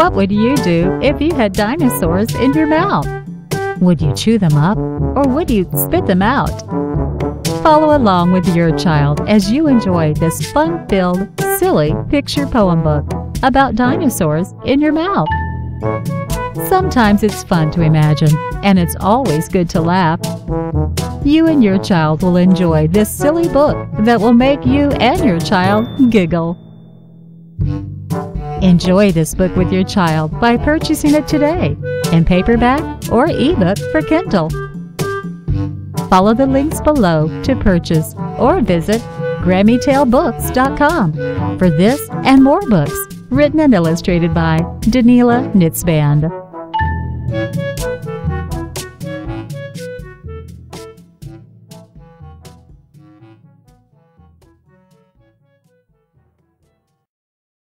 What would you do if you had dinosaurs in your mouth? Would you chew them up or would you spit them out? Follow along with your child as you enjoy this fun-filled, silly picture poem book about dinosaurs in your mouth. Sometimes it's fun to imagine, and it's always good to laugh. You and your child will enjoy this silly book that will make you and your child giggle. Enjoy this book with your child by purchasing it today in paperback or ebook for Kindle. Follow the links below to purchase or visit GrammyTaleBooks.com for this and more books written and illustrated by Daniela Nitzband.